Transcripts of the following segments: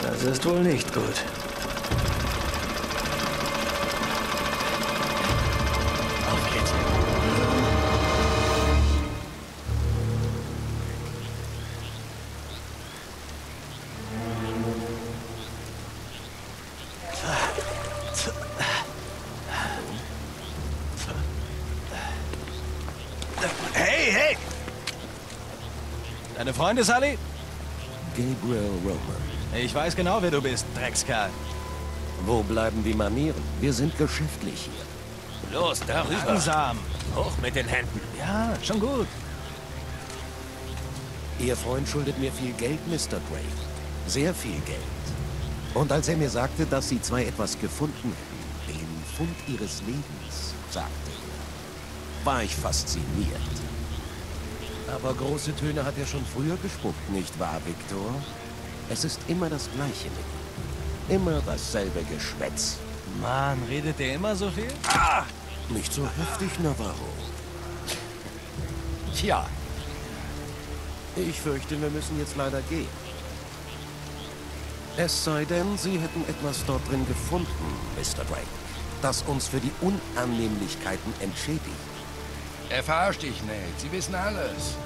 Das ist wohl nicht gut. Auf geht's. Hey, hey! Deine Freunde, Sully? Gabriel Roman. Ich weiß genau, wer du bist, Dreckskerl. Wo bleiben die Manieren? Wir sind geschäftlich hier. Los, darüber. Langsam. Hoch mit den Händen. Ja, schon gut. Ihr Freund schuldet mir viel Geld, Mr. Drake. Sehr viel Geld. Und als er mir sagte, dass Sie zwei etwas gefunden hätten, den Fund Ihres Lebens, sagte er, war ich fasziniert. Aber große Töne hat er schon früher gespuckt, nicht wahr, Victor? Es ist immer das Gleiche mit ihm. Immer dasselbe Geschwätz. Mann, redet der immer so viel? Nicht so heftig, Navarro. Tja, Ich fürchte, wir müssen jetzt leider gehen. Es sei denn, Sie hätten etwas dort drin gefunden, Mr. Drake, das uns für die Unannehmlichkeiten entschädigt. Er verarscht dich nicht. Sie wissen alles.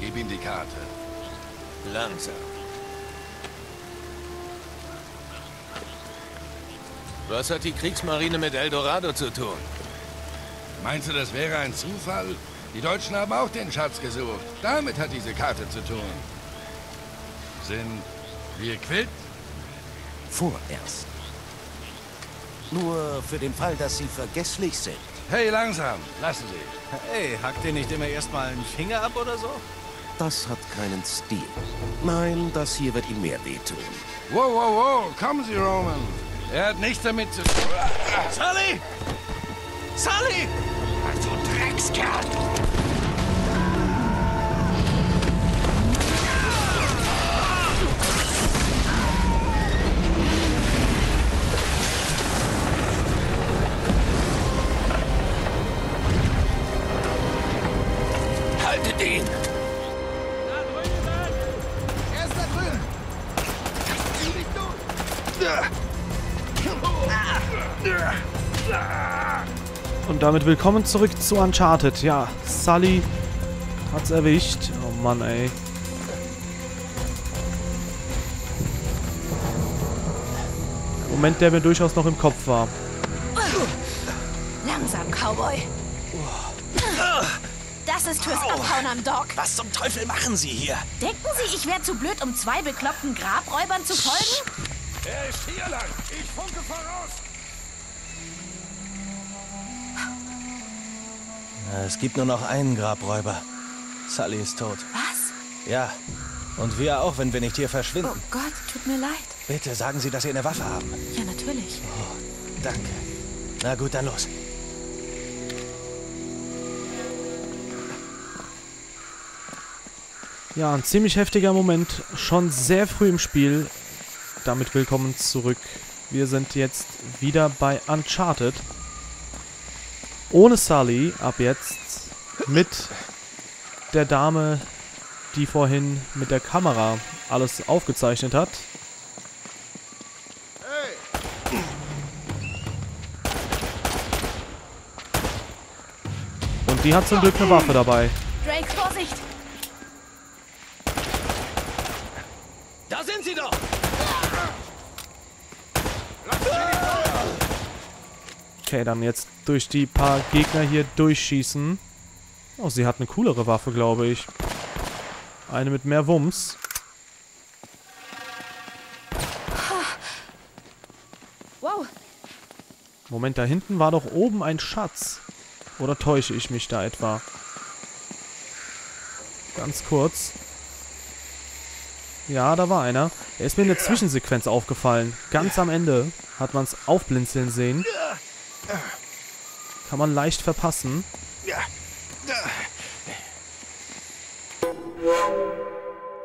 Gib ihm die Karte. langsam. Was hat die Kriegsmarine mit Eldorado zu tun? Meinst du, das wäre ein Zufall? Die Deutschen haben auch den Schatz gesucht. Damit hat diese Karte zu tun. Sind wir quitt? Vorerst. Nur für den Fall, dass Sie vergesslich sind. Hey, langsam. Lassen Sie. Hey, hackt dir nicht immer erstmal einen Finger ab oder so? Das hat keinen Stil. Nein, das hier wird ihm mehr wehtun. Wow, wow, wow. Kommen Sie, Roman. Er hat nichts damit zu tun. Sully! Sully! Du Dreckskerl! Damit willkommen zurück zu Uncharted. Ja, Sully hat's erwischt. Oh Mann, ey. Moment, der mir durchaus noch im Kopf war. Langsam, Cowboy. Das ist fürs Abhauen am Dock. Was zum Teufel machen Sie hier? Denken Sie, ich wäre zu blöd, um zwei bekloppten Grabräubern zu folgen? Er ist hier lang. Ich funke voraus. Es gibt nur noch einen Grabräuber. Sully ist tot. Was? Ja. Und wir auch, wenn wir nicht hier Oh verschwinden. Gott, tut mir leid. Bitte sagen Sie, dass Sie eine Waffe haben. Ja, natürlich. Danke. Na gut, dann los. Ja, ein ziemlich heftiger Moment. Schon sehr früh im Spiel. Damit willkommen zurück. Wir sind jetzt wieder bei Uncharted. Ohne Sully ab jetzt. Mit der Dame, die vorhin mit der Kamera alles aufgezeichnet hat. Und die hat zum Glück eine Waffe dabei. Drake, Vorsicht! Da sind sie doch! Okay, dann jetzt durch die paar Gegner hier durchschießen. Oh, sie hat eine coolere Waffe, glaube ich. Eine mit mehr Wumms. Wow, Moment, da hinten war doch oben ein Schatz. Oder täusche ich mich da etwa? Ganz kurz. Ja, da war einer. Er ist mir in der Zwischensequenz aufgefallen. Ganz am Ende hat man es aufblinzeln sehen. Kann man leicht verpassen.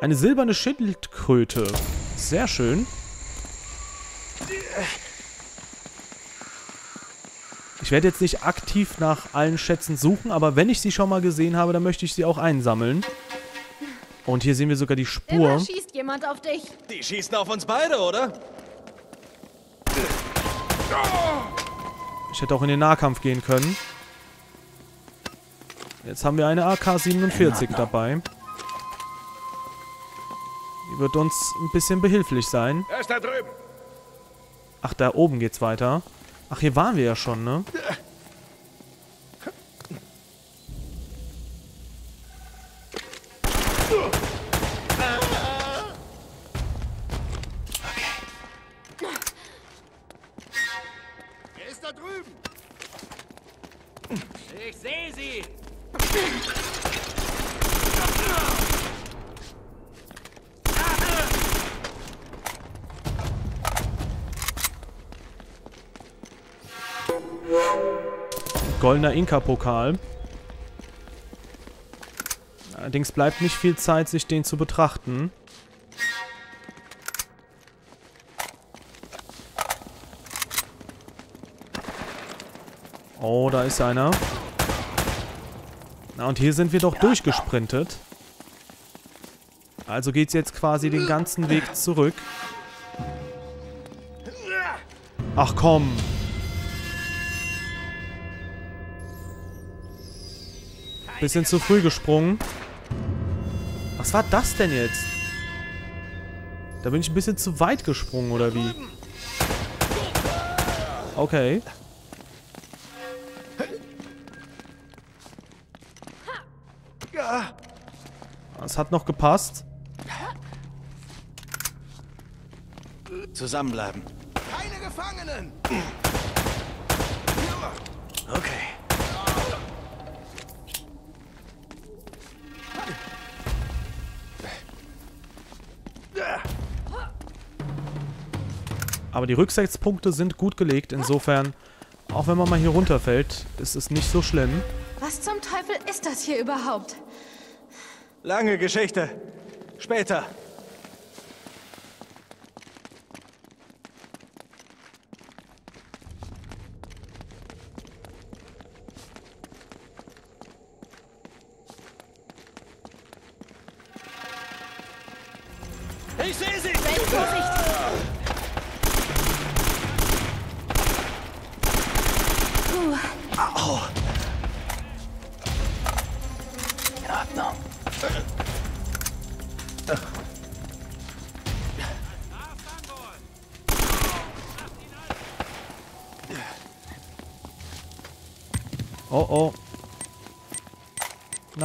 Eine silberne Schildkröte. Sehr schön. Ich werde jetzt nicht aktiv nach allen Schätzen suchen, aber wenn ich sie schon mal gesehen habe, dann möchte ich sie auch einsammeln. Und hier sehen wir sogar die Spur. Immer schießt jemand auf dich. Die schießen auf uns beide, oder? Ich hätte auch in den Nahkampf gehen können. Jetzt haben wir eine AK-47 dabei. Die wird uns ein bisschen behilflich sein. Er ist da drüben. Ach, da oben geht's weiter. Ach, hier waren wir ja schon, ne? Goldener Inka-Pokal. Allerdings bleibt nicht viel Zeit, sich den zu betrachten. Oh, da ist einer. Na, und hier sind wir doch durchgesprintet. Also geht's jetzt quasi den ganzen Weg zurück. Ach komm. Bisschen zu früh gesprungen. Was war das denn jetzt? Da bin ich ein bisschen zu weit gesprungen, oder wie? Okay. Das hat noch gepasst. Zusammenbleiben. Keine Gefangenen. Okay. Aber die Rücksichtspunkte sind gut gelegt. Insofern, auch wenn man mal hier runterfällt, ist es nicht so schlimm. Was zum Teufel ist das hier überhaupt? Lange Geschichte. Später. Ich sehe sie. Vorsicht!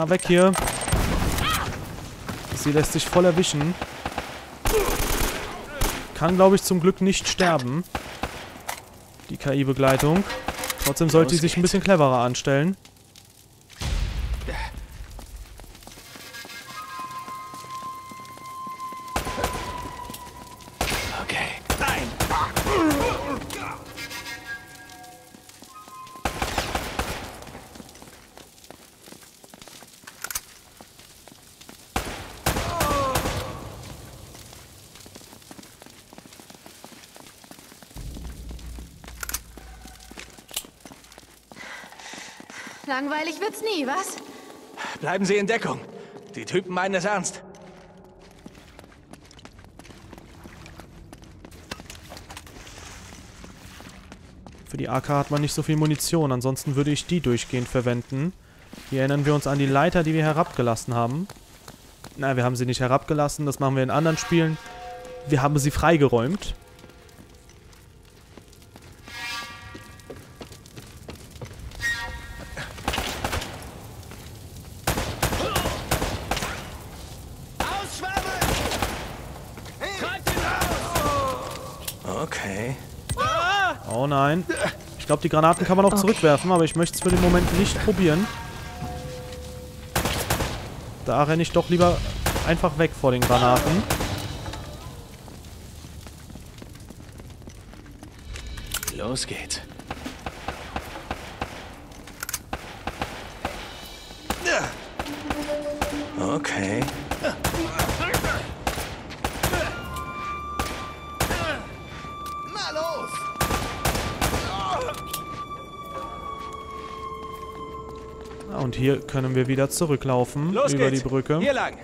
Weg hier. Sie lässt sich voll erwischen. Kann, glaube ich, zum Glück nicht sterben. Die KI-Begleitung. Trotzdem sollte sie sich ein bisschen cleverer anstellen. Wird's nie, was? Bleiben Sie in Deckung. Die Typen meinen es ernst. Für die AK hat man nicht so viel Munition, ansonsten würde ich die durchgehend verwenden. Hier erinnern wir uns an die Leiter, die wir herabgelassen haben. Nein, wir haben sie nicht herabgelassen, das machen wir in anderen Spielen. Wir haben sie freigeräumt. Glaube, die Granaten kann man auch zurückwerfen, aber ich möchte es für den Moment nicht probieren. Da renne ich doch lieber einfach weg vor den Granaten. Los geht's. Okay. hier können wir wieder zurücklaufen Los über geht's. die Brücke. Hier lang.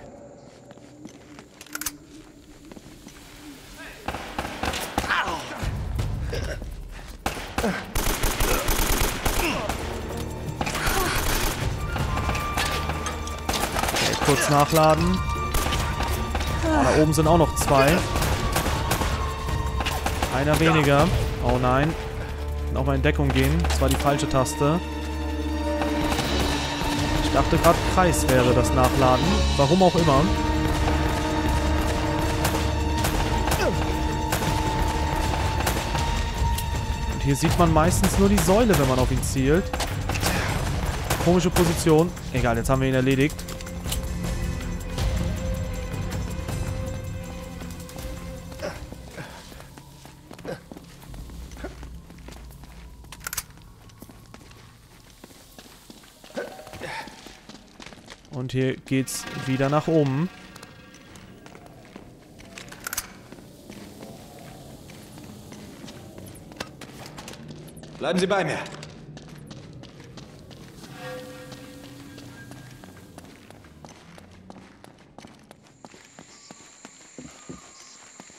Kurz nachladen. Ah, da oben sind auch noch zwei. Einer weniger. Oh nein. Nochmal in Deckung gehen. Das war die falsche Taste. Ich dachte gerade Kreis wäre das Nachladen. Warum auch immer. Und hier sieht man meistens nur die Säule, wenn man auf ihn zielt. Komische Position. Egal, jetzt haben wir ihn erledigt. Geht's wieder nach oben. Bleiben Sie bei mir.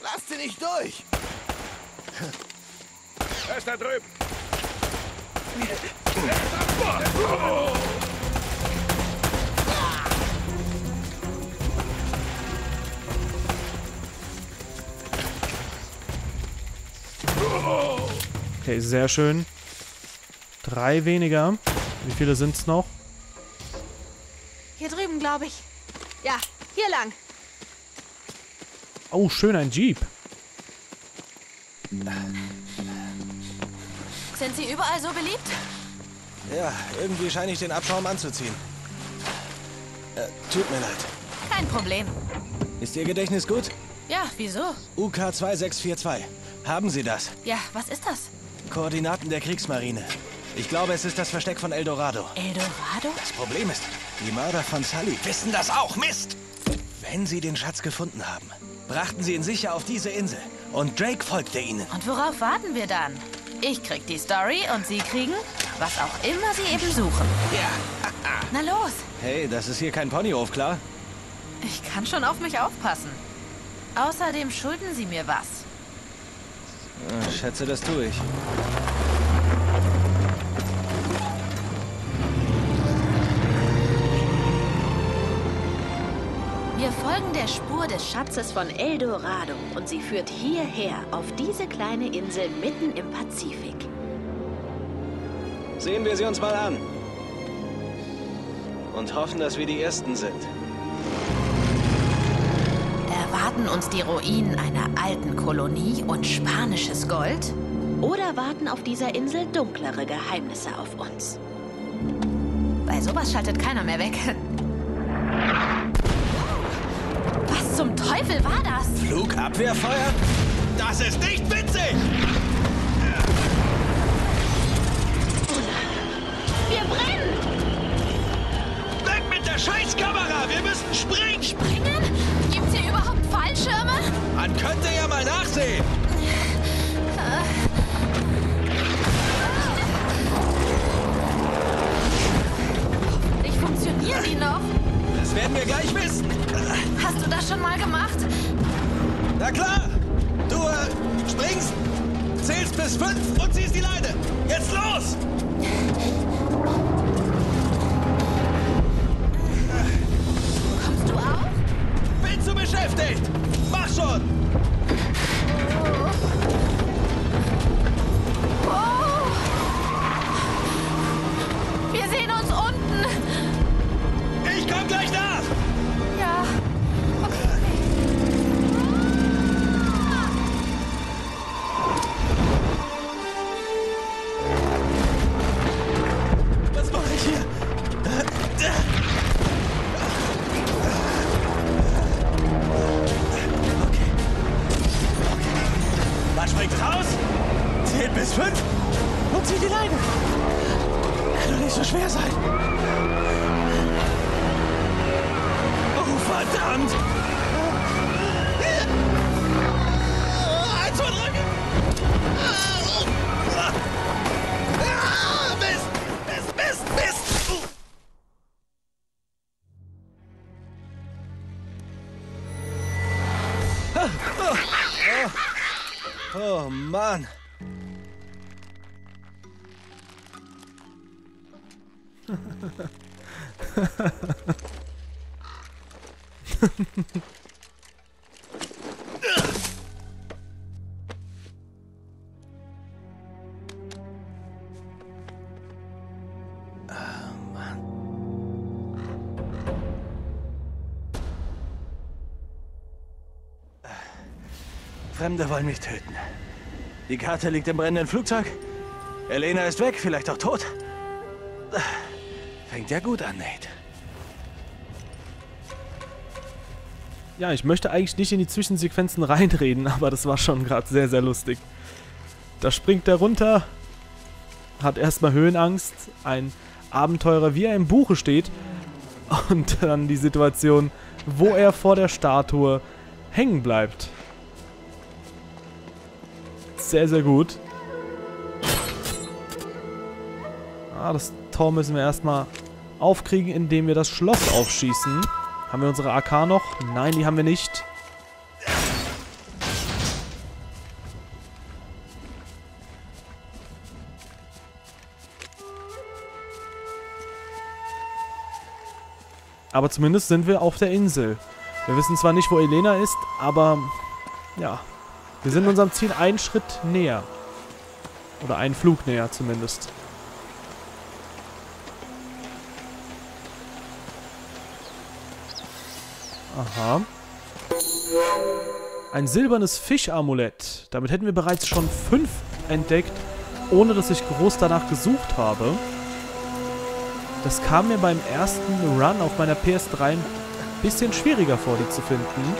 Lass sie nicht durch! Er ist da drüben. Okay, sehr schön. Drei weniger. Wie viele sind's noch? Hier drüben, glaube ich. Ja, hier lang. Oh, schön, ein Jeep. Sind Sie überall so beliebt? Ja, irgendwie scheine ich den Abschaum anzuziehen. Äh, tut mir leid. Kein Problem. Ist Ihr Gedächtnis gut? Ja, wieso? UK 2642. Haben Sie das? Ja, was ist das? Koordinaten der Kriegsmarine. Ich glaube, es ist das Versteck von Eldorado. Eldorado? Das Problem ist, die Mörder von Sully wissen das auch. Mist! Wenn sie den Schatz gefunden haben, brachten sie ihn sicher auf diese Insel. Und Drake folgte ihnen. Und worauf warten wir dann? Ich krieg die Story und Sie kriegen, was auch immer Sie eben suchen. Ja. Na los, Hey, das ist hier kein Ponyhof, klar? ich kann schon auf mich aufpassen. Außerdem schulden Sie mir was. Schätze, das tue ich. Wir folgen der Spur des Schatzes von Eldorado und sie führt hierher, auf diese kleine Insel mitten im Pazifik. Sehen wir sie uns mal an. Und hoffen, dass wir die Ersten sind. Erwarten uns die Ruinen einer alten Kolonie und spanisches Gold? Oder warten auf dieser Insel dunklere Geheimnisse auf uns. Bei sowas schaltet keiner mehr weg. Was zum Teufel war das? Flugabwehrfeuer? Das ist nicht witzig! Wir brennen! Weg mit der Scheißkamera! Wir müssen springen! Springen? Man könnte ja mal nachsehen! Ich funktionieren die noch? Das werden wir gleich wissen! Hast du das schon mal gemacht? Na klar! Du äh, springst, zählst bis fünf und ziehst die Leine! Jetzt los! Kommst du auch? Bin zu beschäftigt! Marchon! Verdammt! Eins, zwei, drei. Mist! Mist, Mist, Mist! Oh. Fremde wollen mich töten. Die Karte liegt im brennenden Flugzeug. Elena ist weg, vielleicht auch tot. Fängt ja gut an, Nate. Ja, ich möchte eigentlich nicht in die Zwischensequenzen reinreden, aber das war schon gerade sehr, sehr lustig. Da springt er runter, hat erstmal Höhenangst, ein Abenteurer, wie er im Buche steht, und dann die Situation, wo er vor der Statue hängen bleibt. Sehr, sehr gut. Ah, das Tor müssen wir erstmal aufkriegen, indem wir das Schloss aufschießen. Haben wir unsere AK noch? Nein, die haben wir nicht. Aber zumindest sind wir auf der Insel. Wir wissen zwar nicht, wo Elena ist, aber ja, wir sind unserem Ziel einen Schritt näher. Oder einen Flug näher zumindest. Aha. Ein silbernes Fischamulett. Damit hätten wir bereits schon fünf entdeckt, ohne dass ich groß danach gesucht habe. Das kam mir beim ersten Run auf meiner PS3 ein bisschen schwieriger vor, die zu finden.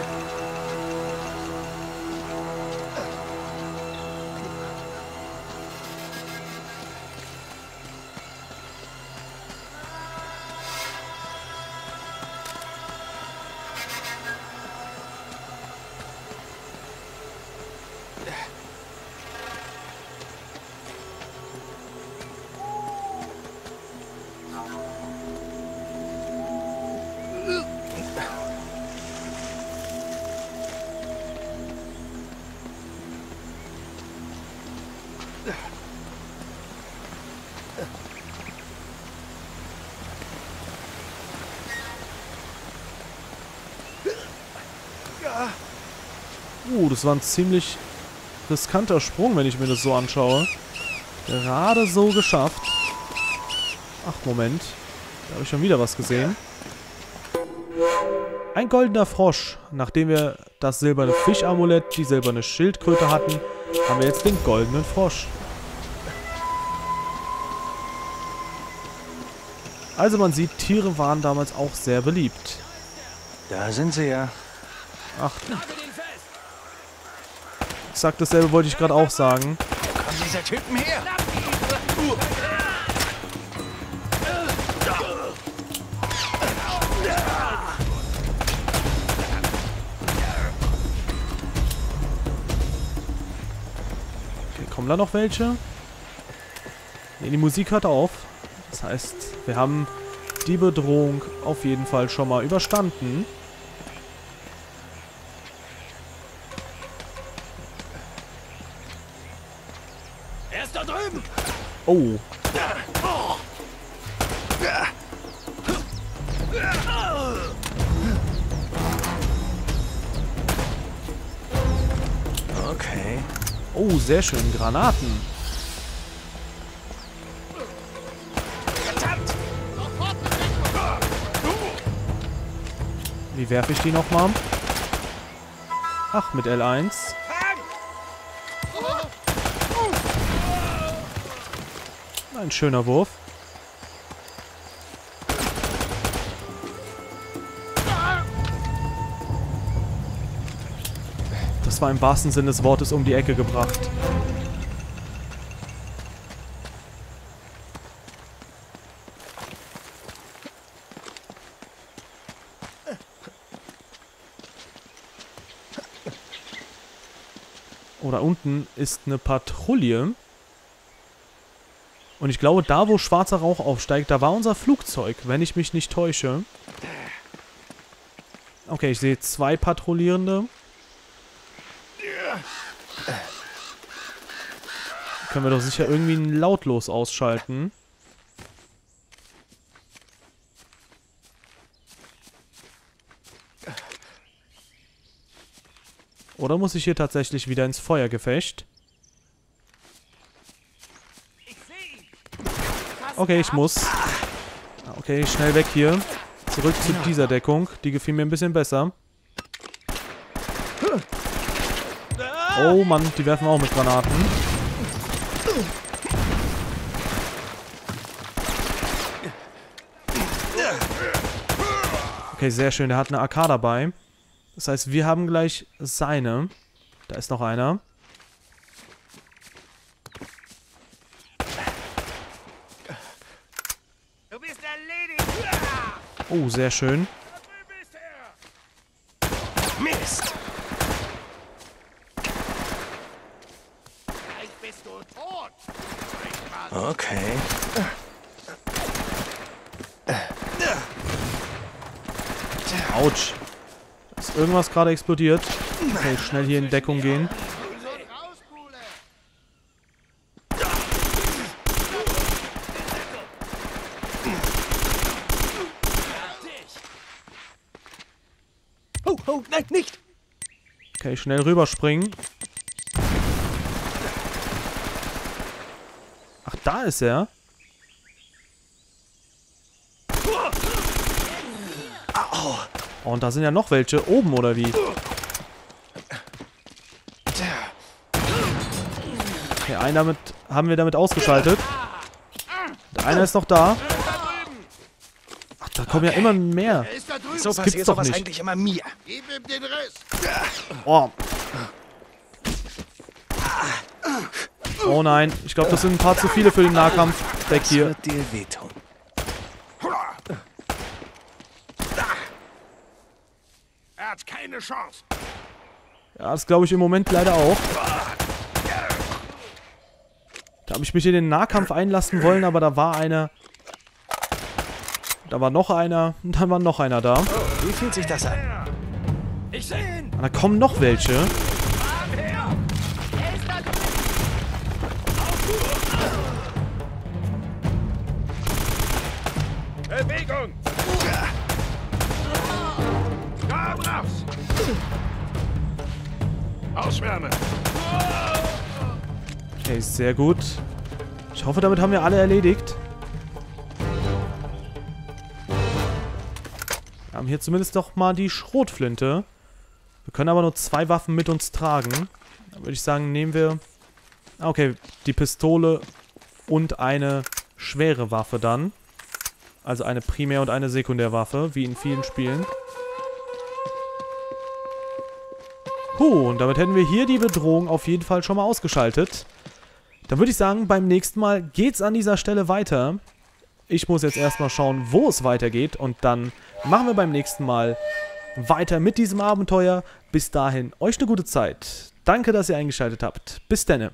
Uh, das war ein ziemlich riskanter Sprung, wenn ich mir das so anschaue. Gerade so geschafft. Ach, Moment. Da habe ich schon wieder was gesehen. Ein goldener Frosch. Nachdem wir das silberne Fischamulett, die silberne Schildkröte hatten, haben wir jetzt den goldenen Frosch. Also man sieht, Tiere waren damals auch sehr beliebt. Da sind sie ja. Ach. Exakt dasselbe wollte ich gerade auch sagen. Typen her! Okay, kommen da noch welche? Ne, die Musik hört auf. Das heißt, wir haben die Bedrohung auf jeden Fall schon mal überstanden. Oh, Okay. oh, sehr schön. Granaten. Wie werfe ich die nochmal? Ach, mit L1. Ein schöner Wurf. Das war im wahrsten Sinne des Wortes um die Ecke gebracht. Da unten ist eine Patrouille. Und ich glaube, da wo schwarzer Rauch aufsteigt, da war unser Flugzeug, wenn ich mich nicht täusche. Okay, ich sehe zwei Patrouillierende. Können wir doch sicher irgendwie lautlos ausschalten. Oder muss ich hier tatsächlich wieder ins Feuergefecht? Okay, ich muss. Okay, schnell weg hier. Zurück zu dieser Deckung. Die gefiel mir ein bisschen besser. Oh Mann, die werfen auch mit Granaten. Okay, sehr schön. Der hat eine AK dabei. Das heißt, wir haben gleich seine. Da ist noch einer. Oh, sehr schön. Mist! Okay. Autsch. Ist irgendwas gerade explodiert? Okay, schnell hier in Deckung gehen. Nein, nicht! Okay, schnell rüberspringen. Ach, da ist er. Oh, und da sind ja noch welche. Oben, oder wie? Okay, einen damit haben wir damit ausgeschaltet. Der eine ist noch da. Ach, da kommen ja immer mehr. So gibt's passiert doch sowas nicht. eigentlich immer mir. Oh. Oh nein, ich glaube, das sind ein paar zu viele für den Nahkampf-Deck Das hier. wird dir wehtun. Er hat keine Chance. Ja, das glaube ich im Moment leider auch. Da habe ich mich in den Nahkampf einlassen wollen, aber da war einer. Da war noch einer. Und dann war noch einer da. Wie fühlt sich das an? Und da kommen noch welche. Bewegung! Komm raus! Auswärmen! Okay, sehr gut. Ich hoffe, damit haben wir alle erledigt. Wir haben hier zumindest noch mal die Schrotflinte. Wir können aber nur zwei Waffen mit uns tragen. Dann würde ich sagen, nehmen wir... Ah, Okay, die Pistole und eine schwere Waffe dann. Also eine Primär- und eine Sekundärwaffe, wie in vielen Spielen. Puh, und damit hätten wir hier die Bedrohung auf jeden Fall schon mal ausgeschaltet. Dann würde ich sagen, beim nächsten Mal geht's an dieser Stelle weiter. Ich muss jetzt erstmal schauen, wo es weitergeht und dann machen wir beim nächsten Mal weiter mit diesem Abenteuer. Bis dahin, euch eine gute Zeit. Danke, dass ihr eingeschaltet habt. Bis denne.